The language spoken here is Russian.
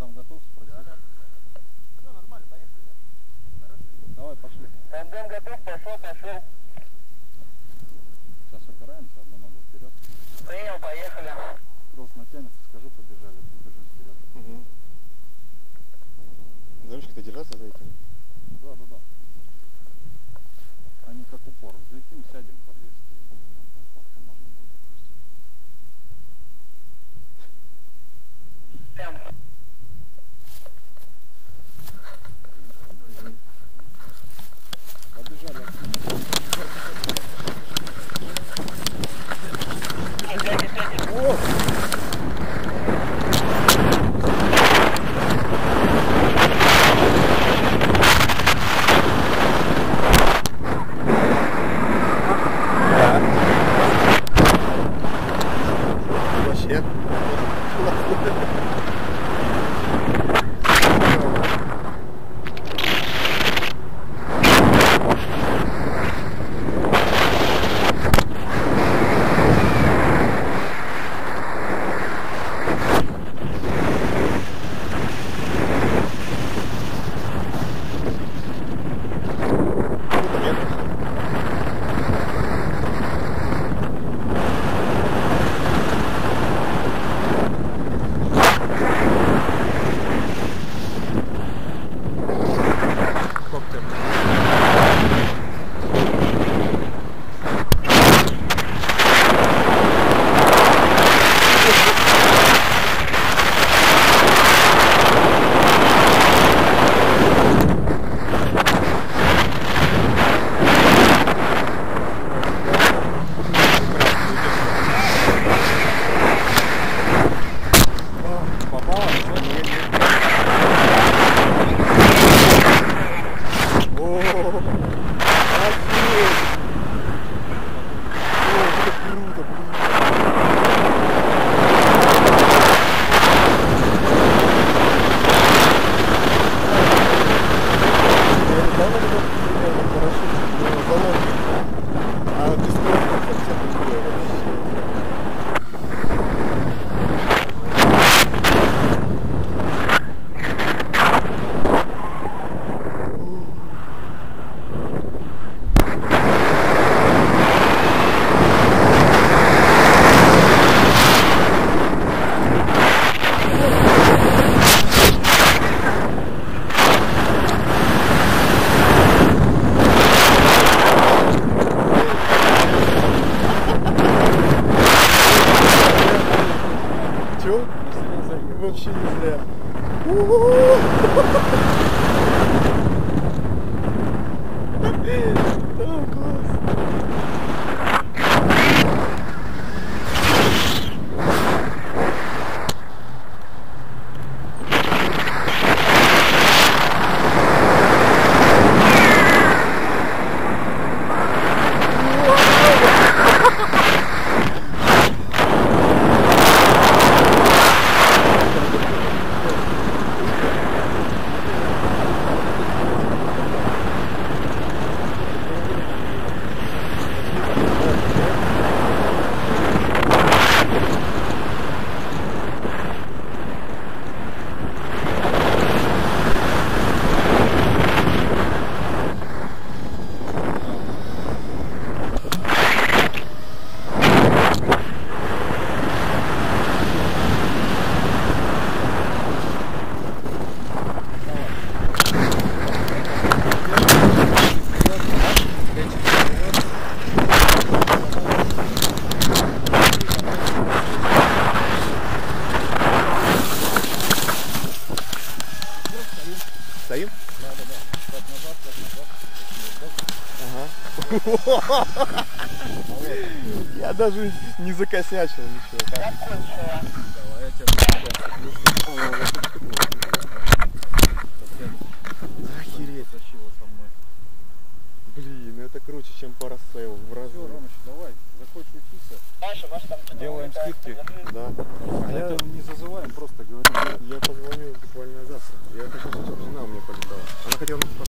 там готов спросить? Да, да. Все ну, нормально, поехали. Хорошо. Давай, пошли. Тандем готов, пошел, пошел. Сейчас упираемся, одну ногу вперед. Принял, поехали. Кросс натянется, скажу, побежали, побежим вперед. Угу. За ручку-то держаться за этим? Да, да, да. Они как упор. Взлетим, сядем, потом. Вообще. Я недавно Чё? Вообще не зря. У-у-у! А, класс. Я даже не закосячил ничего. Закончила. Давай, я тебя Охереть. Со мной. Блин, ну это круче, чем парасейл в разы. Все, Ромыч, давай, захочешь учиться, Маша, ваш там делаем скидки. Да. А я- это не зазываем, просто говорим. Я позвоню буквально завтра. Я хочу, чтобы жена у меня полетала. Она хотела